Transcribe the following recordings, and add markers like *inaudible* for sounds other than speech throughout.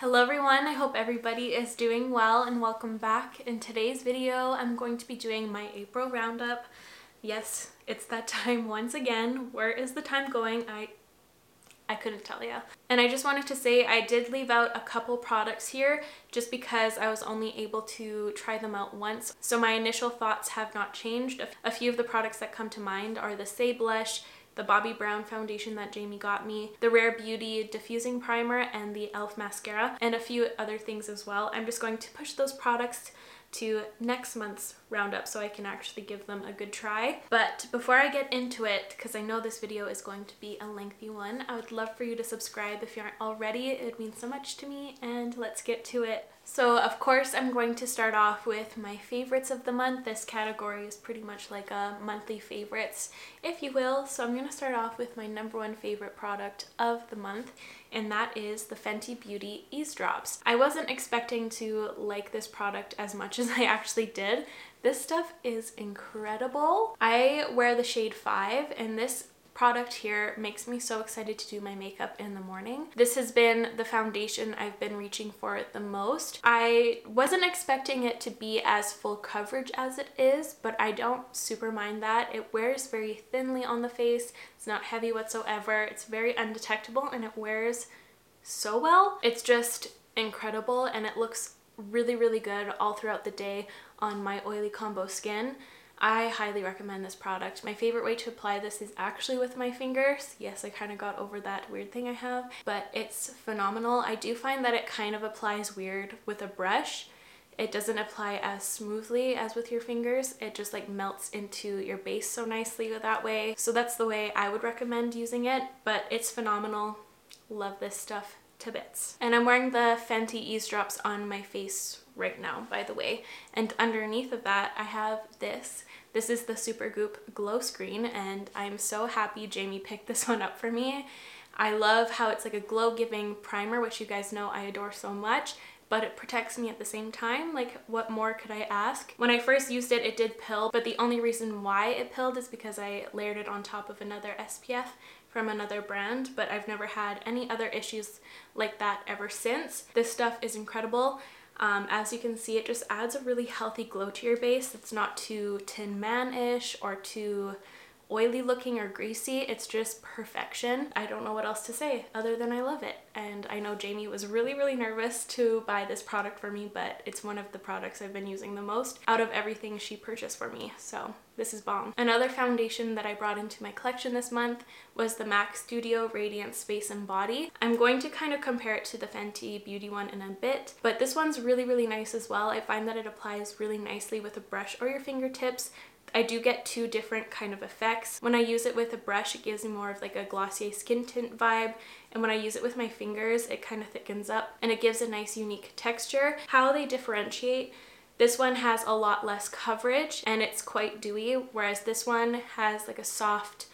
Hello everyone, I hope everybody is doing well and welcome back. In today's video, I'm going to be doing my April roundup. Yes, it's that *laughs* time once again. Where is the time going? I I couldn't tell you. And I just wanted to say I did leave out a couple products here just because I was only able to try them out once. So my initial thoughts have not changed. A few of the products that come to mind are the Saie Blush, the Bobbi Brown foundation that Jamie got me, the Rare Beauty diffusing primer, and the e.l.f. mascara, and a few other things as well. I'm just going to push those products to next month's roundup so I can actually give them a good try. But before I get into it, because I know this video is going to be a lengthy one, I would love for you to subscribe if you aren't already. It would mean so much to me and let's get to it. So of course I'm going to start off with my favorites of the month. This category is pretty much like a monthly favorites, if you will. So I'm going to start off with my number one favorite product of the month and that is the Fenty Beauty Eaze Drops. I wasn't expecting to like this product as much as *laughs* I actually did. This stuff is incredible. I wear the shade 5 and this product here makes me so excited to do my makeup in the morning. This has been the foundation I've been reaching for the most. I wasn't expecting it to be as full coverage as it is, but I don't super mind that. It wears very thinly on the face. It's not heavy whatsoever. It's very undetectable and it wears so well. It's just incredible and it looks really, really good all throughout the day on my oily combo skin. I highly recommend this product. My favorite way to apply this is actually with my fingers. Yes, I kind of got over that weird thing I have, but it's phenomenal. I do find that it kind of applies weird with a brush. It doesn't apply as smoothly as with your fingers. It just like melts into your base so nicely that way. So that's the way I would recommend using it, but it's phenomenal. Love this stuff to bits. And I'm wearing the Fenty Eaze Drops on my face right now, by the way. And underneath of that, I have this. This is the Supergoop Glow Screen, and I'm so happy Jamie picked this *laughs* one up for me. I love how it's like a glow-giving primer, which you guys know I adore so much, but it protects me at the same time. Like, what more could I ask? When I first used it, it did pill, but the only reason why it pilled is because I layered it on top of another SPF from another brand, but I've never had any other issues like that ever since. This stuff is incredible. Um, as you can see, it just adds a really healthy glow to your base. It's not too Tin Man-ish or too oily looking or greasy. It's just perfection. I don't know what else to say other than I love it. And I know Jamie was really, really nervous to buy this product for me, but it's one of the products I've been using the most out of everything she purchased for me. So this is bomb. Another foundation that I brought into my collection this month was the MAC Studio Radiance Face and Body. I'm going to kind of compare it to the Fenty Beauty one in a bit, but this one's really, really nice as well. I find that it applies really nicely with a brush or your fingertips I do get two different kind of effects. When I use it with a brush, it gives me more of like a Glossier skin tint vibe. And when I use it with my fingers, it kind of thickens up and it gives a nice unique texture. How they differentiate this one has a lot less coverage and it's quite dewy, whereas this one has like a soft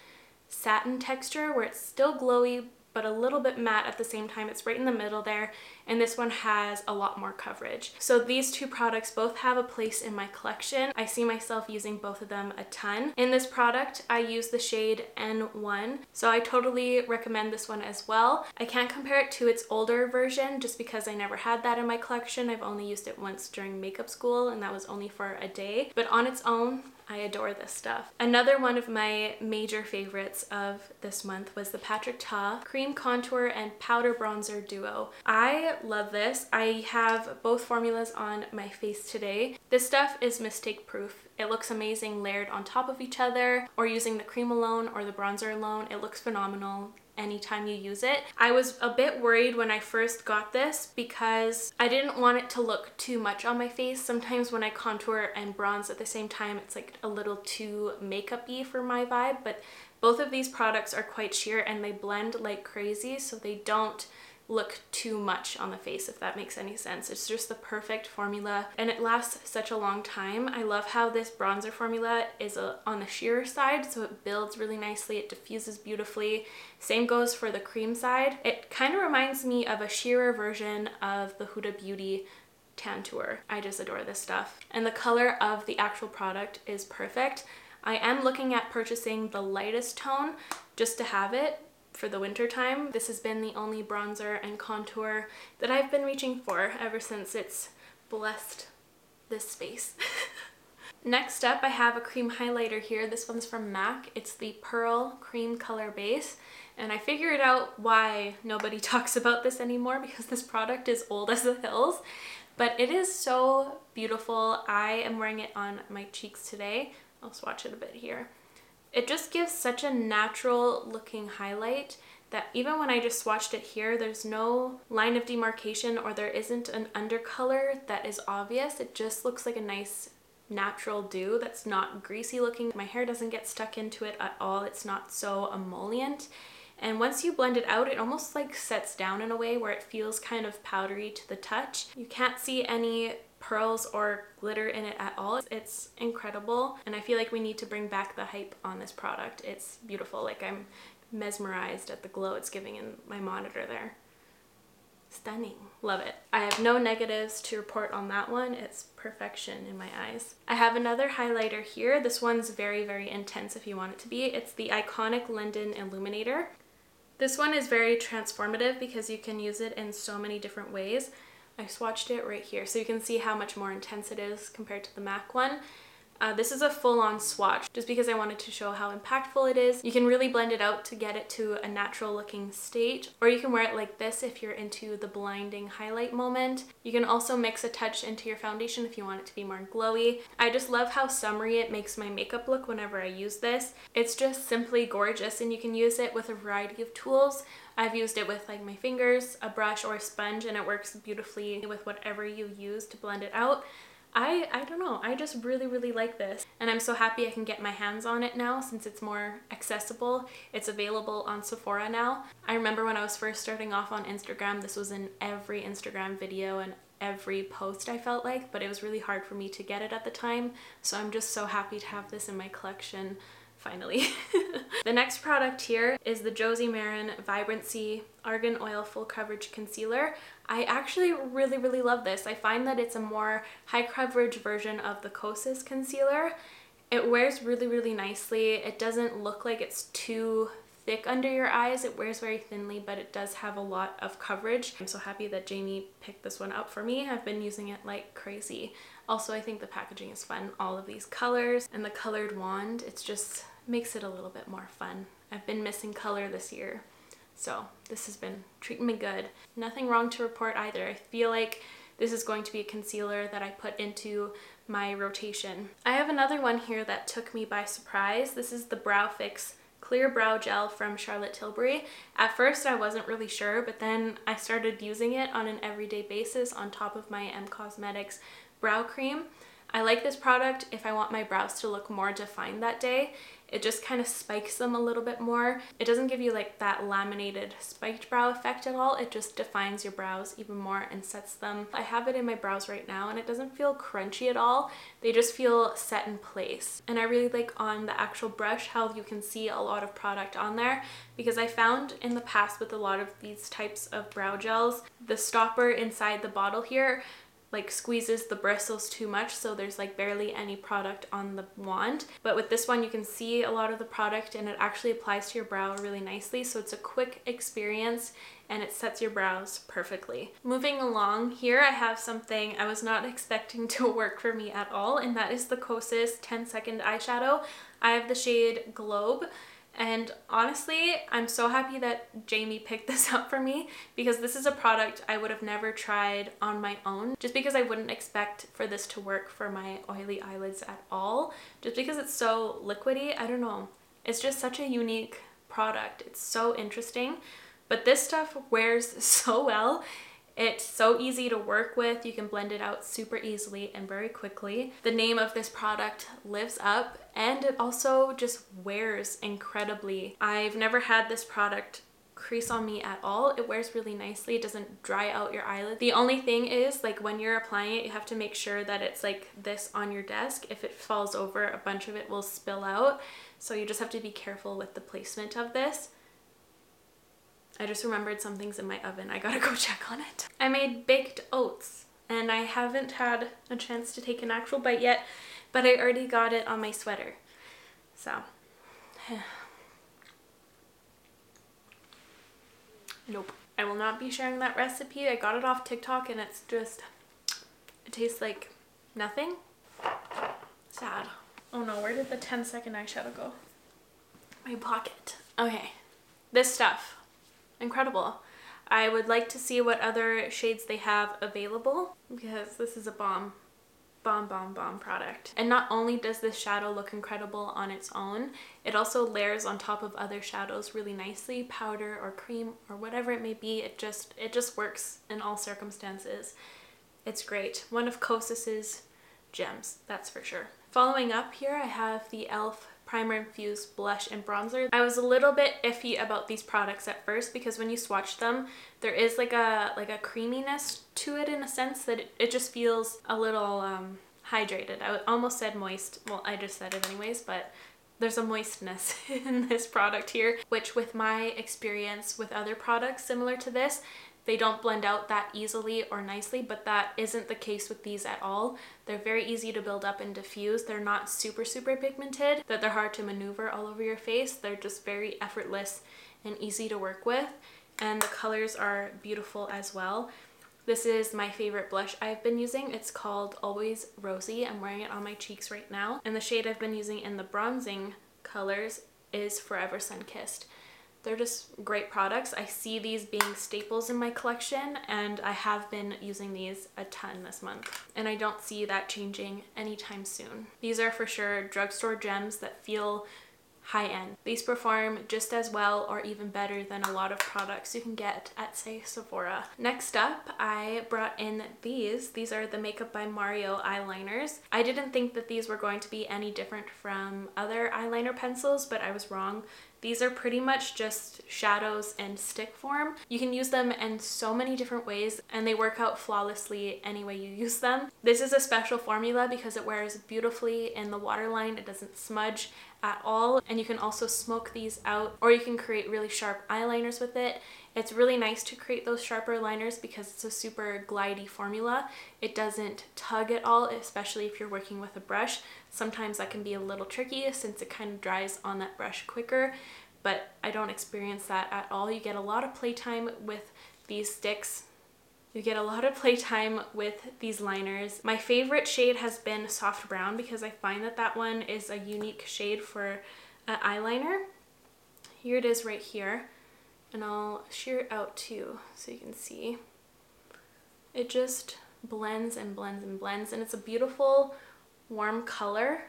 satin texture where it's still glowy but a little bit matte at the same time. It's right in the middle there, and this one has a lot more coverage. So these two products both have a place in my collection. I see myself using both of them a ton. In this product, I use the shade N1, so I totally recommend this one as well. I can't compare it to its older version just because I never had that in my collection. I've only used it once during makeup school, and that was only for a day. But on its own, I adore this stuff. Another one of my major favorites of this month was the Patrick Ta Cream Contour and Powder Bronzer Duo. I love this. I have both formulas on my face today. This stuff is mistake proof. It looks amazing layered on top of each other or using the cream alone or the bronzer alone. It looks phenomenal anytime you use it. I was a bit worried when I first got this because I didn't want it to look too much on my face. Sometimes when I contour and bronze at the same time, it's like a little too makeup-y for my vibe, but both of these products are quite sheer and they blend like crazy, so they don't look too much on the face if that makes any sense. It's just the perfect formula and it lasts such a long time. I love how this bronzer formula is a, on the sheer side so it builds really nicely, it diffuses beautifully. Same goes for the cream side. It kind of reminds me of a sheerer version of the Huda Beauty Tantour. I just adore this stuff. And the color of the actual product is perfect. I am looking at purchasing the lightest tone just to have it for the winter time. This has been the only bronzer and contour that I've been reaching for ever since it's blessed this space. *laughs* Next up, I have a cream highlighter here. This one's from MAC. It's the Pearl Cream Color Base. And I figured out why nobody *laughs* talks about this anymore because this product is old as the hills. But it is so beautiful. I am wearing it on my cheeks today. I'll swatch it a bit here. It just gives such a natural looking highlight that even when I just swatched it here, there's no line of demarcation or there isn't an undercolor that is obvious. It just looks like a nice natural dew that's not greasy looking. My hair doesn't get stuck into it at all. It's not so emollient. And once you blend it out, it almost like sets down in a way where it feels kind of powdery to the touch. You can't see any pearls or glitter in it at all. It's incredible and I feel like we need to bring back the hype on this product. It's beautiful. Like I'm mesmerized at the glow it's giving in my monitor there. Stunning. Love it. I have no negatives to report on that one. It's perfection in my eyes. I have another highlighter here. This one's very, very intense if you want it to be. It's the Iconic London Illuminator. This one is very transformative because you can use it in so many different ways. I swatched it right here so you can see how much more intense it is compared to the MAC one. Uh, this is a full-on swatch just because I wanted to show how impactful it is. You can really blend it out to get it to a natural looking state or you can wear it like this if you're into the blinding highlight moment. You can also mix a touch into your foundation if you want it to be more glowy. I just love how summery it makes my makeup look whenever I use this. It's just simply gorgeous and you can use it with a variety of tools. I've used it with like my fingers, a brush or a sponge and it works beautifully with whatever you use to blend it out. I, I don't know, I just really, really like this. And I'm so happy I can get my hands on it now since it's more accessible. It's available on Sephora now. I remember when I was first starting off on Instagram, this was in every Instagram video and every post I felt like, but it was really hard for me to get it at the time. So I'm just so happy to have this in my collection finally. *laughs* the next product here is the Josie Maran Vibrancy Argan Oil Full Coverage Concealer. I actually really, really love this. I find that it's a more high coverage version of the Kosas concealer. It wears really, really nicely. It doesn't look like it's too thick under your eyes. It wears very thinly, but it does have a lot of coverage. I'm so happy that Jamie picked this one up for me. I've been using it like crazy. Also, I think the packaging is fun. All of these colors and the colored wand, it's just makes it a little bit more fun. I've been missing color this year, so this has been treating me good. Nothing wrong to report either. I feel like this is going to be a concealer that I put into my rotation. I have another one here that took me by surprise. This is the Brow Fix Clear Brow Gel from Charlotte Tilbury. At first I wasn't really sure, but then I started using it on an everyday basis on top of my M Cosmetics brow cream. I like this product if I want my brows to look more defined that day. It just kind of spikes them a little bit more. It doesn't give you like that laminated spiked brow effect at all. It just defines your brows even more and sets them. I have it in my brows right now and it doesn't feel crunchy at all. They just feel set in place. And I really like on the actual brush how you can see a lot of product on there because I found in the past with a lot of these types of brow gels, the stopper inside the bottle here like squeezes the bristles too much so there's like barely any product on the wand but with this one you can see a lot of the product and it actually applies to your brow really nicely so it's a quick experience and it sets your brows perfectly. Moving along here I have something I was not *laughs* expecting to work for me at all and that is the Kosas 10 second eyeshadow. I have the shade Globe and honestly, I'm so happy that Jamie picked *laughs* this up for me because this is a product I would have never tried on my own just because I wouldn't expect for this to work for my oily eyelids at all. Just because it's so liquidy, I don't know. It's just such a unique product. It's so interesting. But this stuff wears *laughs* so well it's so easy to work with. You can blend it out super easily and very quickly. The name of this product lives up and it also just wears incredibly. I've never had this product crease on me at all. It wears really nicely. It doesn't dry out your eyelid. The only thing is like when you're applying it, you have to make sure that it's like this on your desk. If it falls over, a bunch of it will spill out. So you just have to be careful with the placement of this. I just remembered something's in my oven. I gotta *laughs* go check on it. I made baked oats and I haven't had a chance to take an actual bite yet, but I already got it on my sweater. So, *sighs* Nope. I will not be sharing that recipe. I got it off TikTok and it's just, it tastes like nothing. Sad. Oh no, where did the 10 second eyeshadow go? My pocket. Okay. This stuff. Incredible. I would like to see what other shades they have available because this is a bomb bomb bomb bomb product. And not only does this shadow look incredible on its own it also layers on top of other shadows really nicely powder or cream or whatever it may be. It just it just works in all circumstances. It's great. One of kosas's gems that's for sure. Following up here i have the elf primer infused blush and bronzer. I was a little bit iffy about these products at first because when you swatch them, there is like a like a creaminess to it in a sense that it, it just feels a little um, hydrated. I almost said moist. Well, I just said it anyways, but there's a moistness *laughs* in this product here, which with my experience with other products similar to this, they don't blend out that easily or nicely, but that isn't the case with these at all. They're very easy to build up and diffuse. They're not super, super pigmented, that they're hard to maneuver all over your face. They're just very effortless and easy to work with. And the colors are beautiful as well. This is my favorite blush I've been using. It's called Always Rosy. I'm wearing it on my cheeks right now. And the shade I've been using in the bronzing colors is Forever Sun Kissed. They're just great products. I see these being staples in my collection and I have been using these a ton this month. And I don't see that changing anytime soon. These are for sure drugstore gems that feel high end. These perform just as well or even better than a lot of products you can get at say Sephora. Next up, I brought in these. These are the Makeup by Mario eyeliners. I didn't think that these were going to be any different from other eyeliner pencils, but I was wrong. These are pretty much just shadows in stick form. You can use them in so many different ways and they work out flawlessly any way you use them. This is a special formula because it wears beautifully in the waterline. It doesn't smudge at all and you can also smoke these out or you can create really sharp eyeliners with it. It's really nice to create those sharper liners because it's a super glidey formula. It doesn't tug at all, especially if you're working with a brush. Sometimes that can be a little tricky since it kind of dries on that brush quicker, but I don't experience that at all. You get a lot of playtime with these sticks. You get a lot of *laughs* playtime with these liners. My favorite shade has been soft brown because I find that that one is a unique shade for an eyeliner. Here it is right here and I'll sheer it out too so you can see. It just blends and blends and blends and it's a beautiful warm color.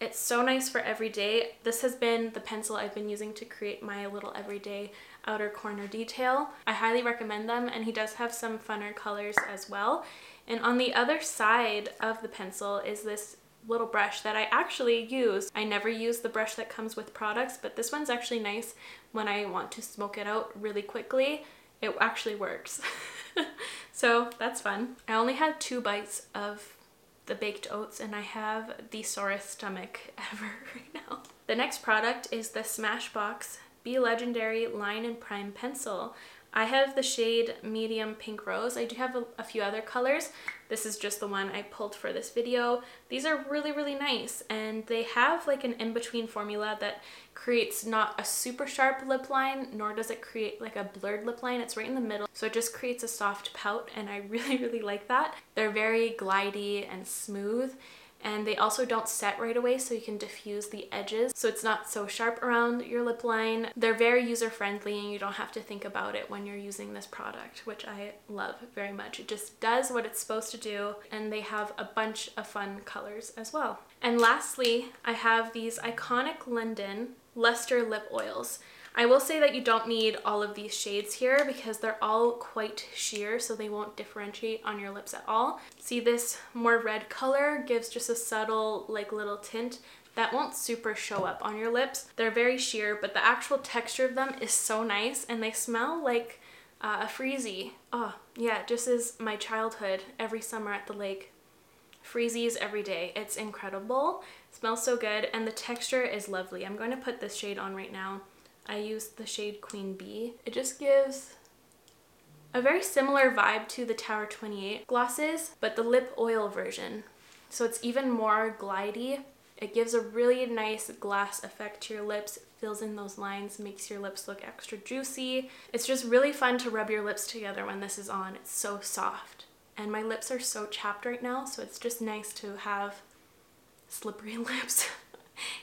It's so nice for every day. This has been the pencil I've been using to create my little everyday outer corner detail. I highly recommend them and he does have some funner colors as well. And on the other side of the pencil is this little brush that I actually use. I never use the brush that comes with products, but this one's actually nice when I want to smoke it out really quickly. It actually works. *laughs* so that's fun. I only had two bites of the baked oats and I have the sorest stomach *laughs* ever right now. The next product is the Smashbox Be Legendary Line and Prime Pencil. I have the shade medium pink rose. I do have a, a, few other colors. This is just the one I pulled for this video. These are really, really nice and they have like an in-between formula that creates not a super sharp lip line nor does it create like a blurred lip line. It's right in the middle so it just creates a soft pout and I *laughs* really, really like that. They're very glidey and smooth and they also don't set right away so you can diffuse the edges so it's not so sharp around your lip line. They're very user friendly and you don't have to think about it when you're using this product which I love very much. It just does what it's supposed to do and they have a bunch of fun colors as well. And lastly I have these iconic London Luster lip oils. I will say that you don't need all of these shades here because they're all quite sheer so they won't differentiate on your lips at all. See this more red color gives just a subtle like little tint that won't super show up on your lips. They're very sheer but the actual texture of them is so nice and they smell like uh, a freezy. Oh yeah, just as my childhood every summer at the lake. Freezies every day. It's incredible. It smells so good and the texture is lovely. I'm going to put this shade on right now. I used the shade Queen Bee. It just gives a very similar vibe to the Tower 28 glosses, but the lip oil version. So it's even more glidey. It gives a really nice glass effect to your lips, fills in those lines, makes your lips look extra juicy. It's just really fun to rub your lips together when this is on. It's so soft. And my lips are so chapped right now, so it's just nice to have slippery *laughs* lips.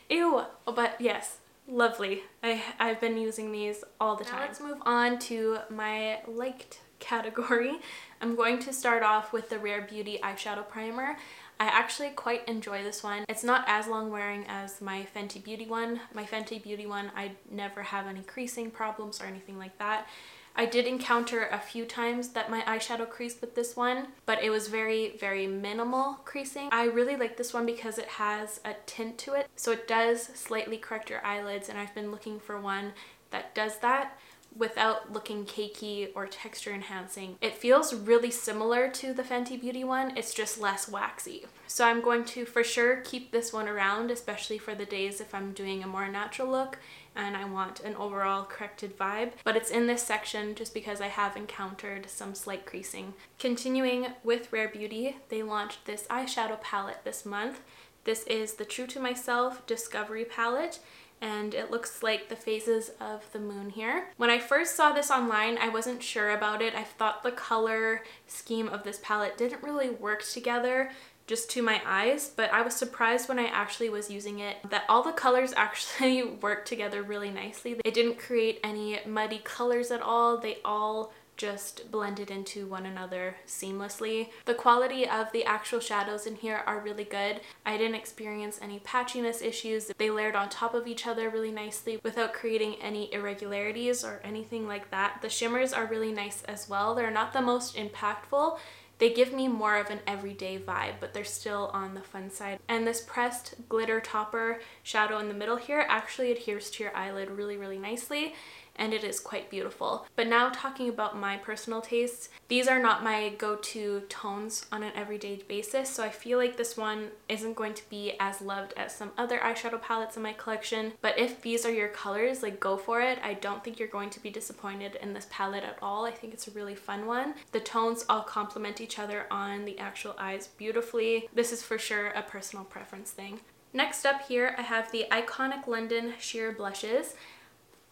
Ew! Oh, but yes, lovely. I, I've been using these all the time. Now let's move on to my liked category. *laughs* I'm going to start off with the Rare Beauty eyeshadow primer. I actually quite enjoy this one. It's not as long wearing as my Fenty Beauty one. My Fenty Beauty one, I never have any creasing problems or anything like that. I did encounter a few times that my eyeshadow creased with this one, but it was very, very minimal creasing. I really like this one because it has a tint to it, so it does slightly correct your eyelids, and I've been looking for one that does that without looking cakey or texture enhancing. It feels really similar to the Fenty Beauty one, it's just less waxy. So I'm going to for sure keep this one around, especially for the days if I'm doing a more natural look and I want an overall corrected vibe. But it's in this section just because I have encountered some slight creasing. Continuing with Rare Beauty, they launched this eyeshadow palette this month. This is the True to Myself Discovery Palette and it looks like the phases of the moon here. When I first saw this online, I wasn't sure about it. I thought the color scheme of this palette didn't really work together just to my eyes, but I was surprised when I actually was using it that all the colors *laughs* actually worked together really nicely. It didn't create any muddy colors at all. They all just blended into one another seamlessly. The quality of the actual shadows in here are really good. I didn't experience any patchiness issues. They layered on top of each other really nicely without creating any irregularities or anything like that. The shimmers are really nice as well. They're not the most impactful, they give me more of an everyday vibe, but they're still on the fun side. And this pressed glitter topper shadow in the middle here actually adheres to your eyelid really, really nicely and it is quite beautiful. But now talking about my personal tastes, these are not my go-to tones on an everyday basis, so I feel like this one isn't going to be as loved as some other eyeshadow palettes in my collection. But if these are your colors, like go for it. I don't think you're going to be disappointed in this palette at all. I think it's a really fun one. The tones all complement each other on the actual eyes beautifully. This is for sure a personal preference thing. Next up here, I have the Iconic London Sheer Blushes.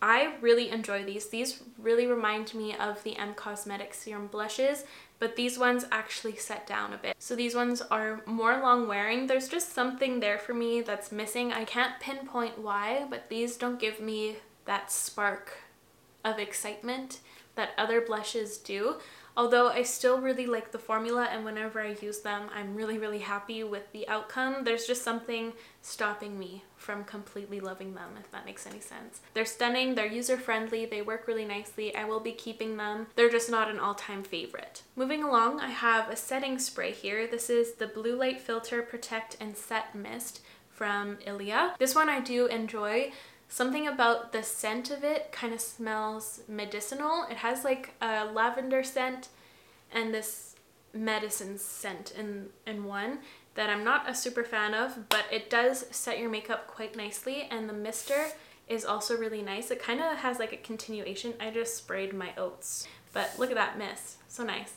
I really enjoy these. These really remind me of the M Cosmetics Serum Blushes, but these ones actually set down a bit. So these ones are more long wearing. There's just something there for me that's missing. I can't pinpoint why, but these don't give me that spark of excitement that other blushes do. Although I still really like the formula and whenever I use them, I'm really, really happy with the outcome. There's just something stopping me from completely loving them, if that makes any sense. They're stunning, they're user-friendly, they work really nicely. I will be keeping them. They're just not an all-time favorite. Moving along, I have a setting spray here. This is the Blue Light Filter Protect and Set Mist from Ilia. This one I do enjoy. Something about the scent of it kind of smells medicinal. It has like a lavender scent and this medicine scent in, in one that I'm not a super fan of, but it does set your makeup quite nicely and the mister is also really nice. It kind of has like a continuation. I just sprayed my oats, but look at that mist. So nice.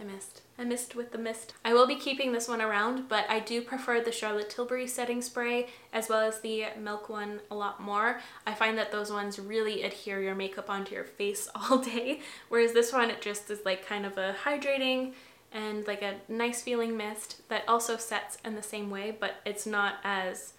I missed. I missed with the mist. I will be keeping this one around, but I do prefer the Charlotte Tilbury setting spray as well as the Milk one a lot more. I find that those ones really adhere your makeup onto your face *laughs* all day, whereas this one, it just is like kind of a hydrating and like a nice feeling mist that also sets in the same way, but it's not as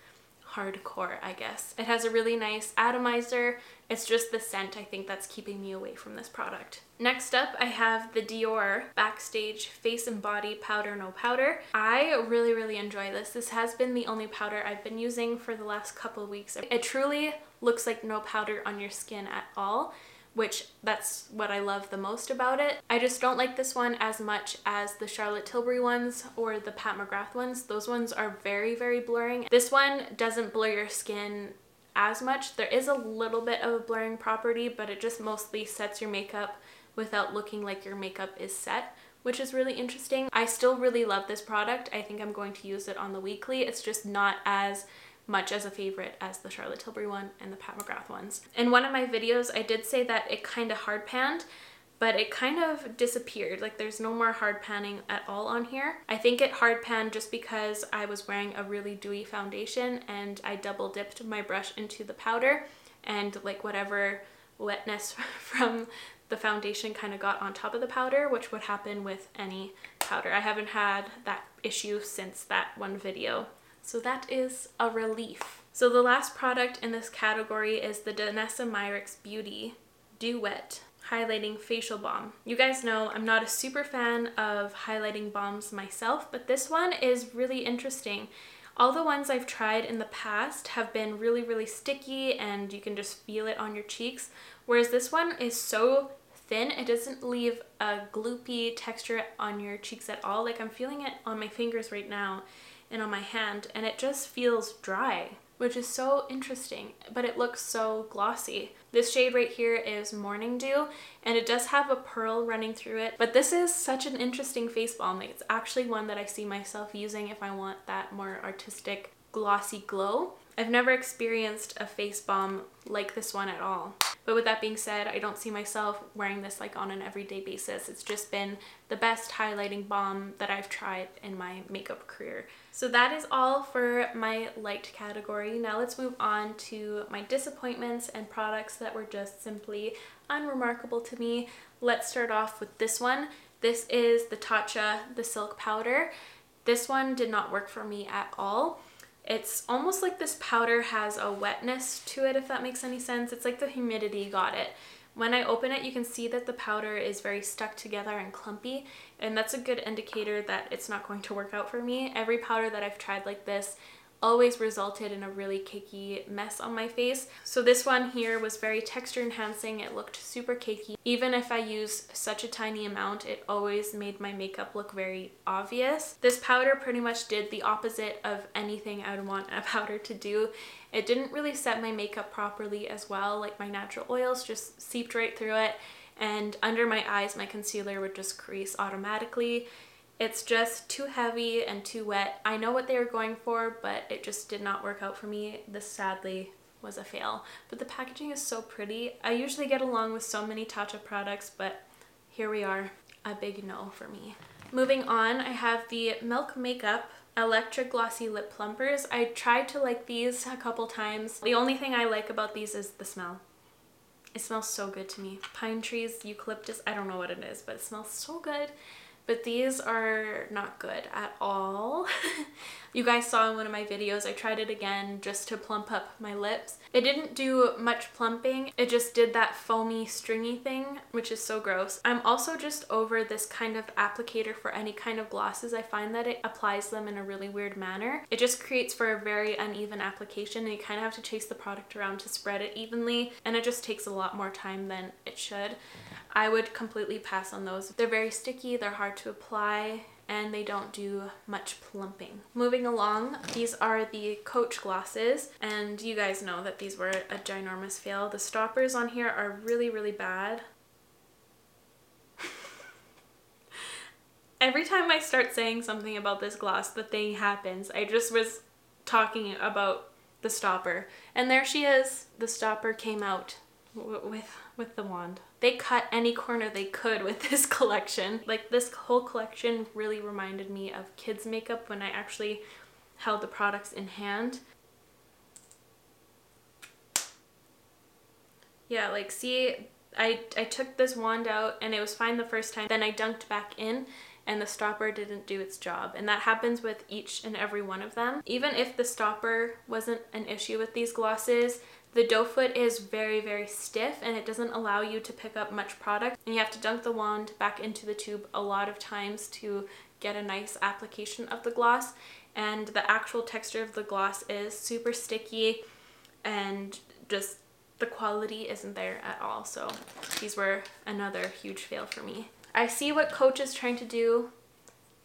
hardcore, I guess. It has a really nice atomizer. It's just the scent, I think, that's keeping me away from this product. Next up, I have the Dior Backstage Face and Body Powder No Powder. I really, really enjoy this. This has been the only powder I've been using for the last couple weeks. It truly looks like no powder on your skin at all which that's what I love the most about it. I just don't like this one as much as the Charlotte Tilbury ones or the Pat McGrath ones. Those ones are very, very blurring. This one doesn't blur your skin as much. There is a little bit of a blurring property, but it just mostly sets your makeup without looking like your makeup is set which is really interesting. I still really love this product. I think I'm going to use it on the weekly. It's just not as much as a favorite as the Charlotte Tilbury one and the Pat McGrath ones. In one of my videos, I did say that it kind of hard panned, but it kind of disappeared. Like there's no more hard panning at all on here. I think it hard panned just because I was wearing a really dewy foundation and I double dipped my brush into the powder and like whatever wetness *laughs* from the foundation kind of got on top of the powder, which would happen with any powder. I haven't had that issue since that one video. So that is a relief. So the last product in this category is the Danessa Myricks Beauty Dew Wet Highlighting Facial Balm. You guys know I'm not a super fan of highlighting balms myself, but this one is really interesting. All the ones I've tried in the past have been really, really sticky and you can just feel it on your cheeks, whereas this one is so thin. It doesn't leave a gloopy texture on your cheeks at all. Like I'm feeling it on my fingers right now and on my hand and it just feels dry which is so interesting, but it looks so glossy. This shade right here is Morning Dew, and it does have a pearl running through it, but this is such an interesting face balm. Like, it's actually one that I see myself using if I want that more artistic glossy glow. I've never experienced a face balm like this one at all. But with that being said, I don't see myself wearing this like on an everyday basis. It's just been the best highlighting balm that I've tried in my makeup career. So that is all for my liked category. Now let's move on to my disappointments and products that were just simply unremarkable to me. Let's start off with this one. This is the Tatcha The Silk Powder. This one did not work for me at all. It's almost like this powder has a wetness to it, if that makes any sense. It's like the humidity got it. When I open it, you can see that the powder is very stuck together and clumpy, and that's a good indicator that it's not going to work out for me. Every powder that I've tried like this always resulted in a really cakey mess on my face. So this one here was very texture enhancing. It looked super cakey. Even if I use such a tiny amount, it always made my makeup look very obvious. This powder pretty much did the opposite of anything I would want a *laughs* powder to do. It didn't really set my makeup properly as well. Like my natural oils just seeped right through it and under my eyes my concealer would just crease automatically. It's just too heavy and too wet. I know what they were going for, but it just did not work out for me. This sadly was a fail. But the packaging is so pretty. I usually get along with so many Tatcha products, but here we are. A big no for me. Moving on, I have the Milk Makeup Electric Glossy Lip Plumpers. I tried to like these a couple times. The only thing I like about these is the smell. It smells so good to me. Pine trees, eucalyptus, I don't know what it is, but it smells so good but these are not good at all. *laughs* you guys saw in one of my videos, I tried it again just to plump up my lips. It didn't do much plumping, it just did that foamy stringy thing, which is so gross. I'm also just over this kind of applicator for any kind of glosses. I find that it applies them in a really weird manner. It just creates for a very uneven application and you kind of have to chase the product around to spread it evenly and it just takes a lot more time than it should. I would completely pass on those. They're very sticky, they're hard to apply, and they don't do much plumping. Moving along, these are the Coach glosses, and you guys know that these were a ginormous fail. The stoppers on here are really, really bad. *laughs* Every time I start saying something about this gloss, the thing happens. I just was talking about the stopper, and there she is. The stopper came out with with the wand. They cut any corner they could with *laughs* this collection. Like this whole collection really reminded me of kids makeup when I actually held the products in hand. Yeah, like see, I, I took this wand out and it was fine the first time. Then I dunked back in and the stopper didn't do its job. And that happens with each and every one of them. Even if the stopper wasn't an issue with these glosses, the doe foot is very, very stiff and it doesn't allow you to pick up much product. And you have to dunk the wand back into the tube a lot of times to get a nice application of the gloss. And the actual texture of the gloss is super sticky and just the quality isn't there at all. So these were another huge fail for me. I see what Coach is trying to do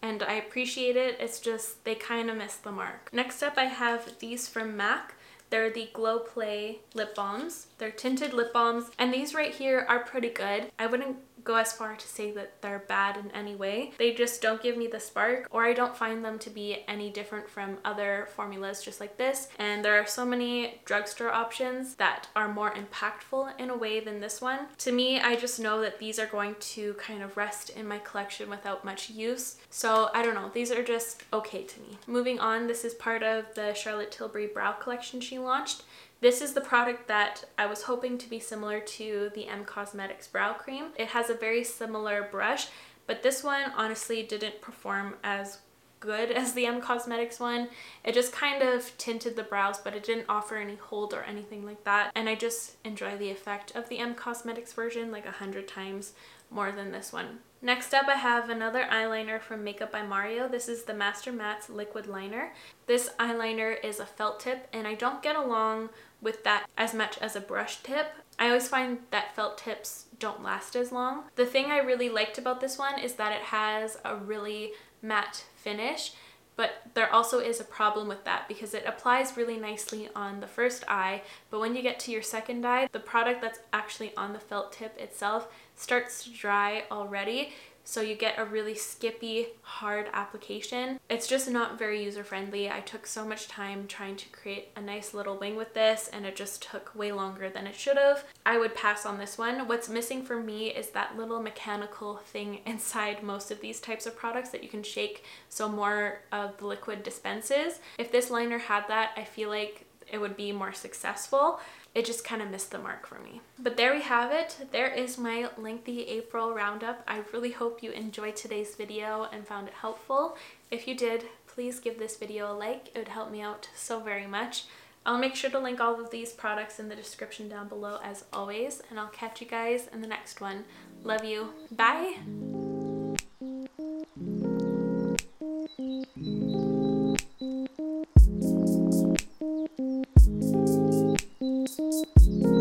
and I appreciate it. It's just they kind of missed the mark. Next up I have these from MAC. They're the Glow Play lip balms. They're tinted lip balms and these right here are pretty good. I wouldn't go as far to say that they're bad in any way. They just don't give me the spark or I don't find them to be any different from other formulas just like this. And there are so many drugstore options that are more impactful in a way than this one. To me, I just know that these are going to kind of rest in my collection without much use. So I don't know, these are just okay to me. Moving on, this is part of the Charlotte Tilbury brow collection she launched. This is the product that I was hoping to be similar to the M Cosmetics Brow Cream. It has a very similar brush, but this one honestly didn't perform as good as the M Cosmetics one. It just kind of tinted the brows, but it didn't offer any hold or anything like that. And I just enjoy the effect of the M Cosmetics version like a hundred times more than this one. Next up, I have another eyeliner from Makeup by Mario. This is the Master Mattes Liquid Liner. This eyeliner is a felt tip, and I don't get along with that as much as a brush tip. I always find that felt tips don't last as long. The thing I really liked about this one is that it has a really matte finish but there also is a problem with that because it applies really nicely on the first eye, but when you get to your second eye, the product that's actually on the felt tip itself starts to dry already so you get a really skippy, hard application. It's just not very user-friendly. I took so much time trying to create a nice little wing with this and it just took way longer than it should have. I would pass on this one. What's missing for me is that little mechanical thing *laughs* inside most of these types of products that you can shake so more of the liquid dispenses. If this liner had that, I feel like it would be more successful it just kind of missed the mark for me. But there we have it. There is my lengthy April roundup. I really hope you enjoyed today's video and found it helpful. If you did, please give this video a like. It would help me out so very much. I'll make sure to link all of these products in the description down below as always, and I'll catch you guys in the next one. Love you. Bye! Thank you. 嗯。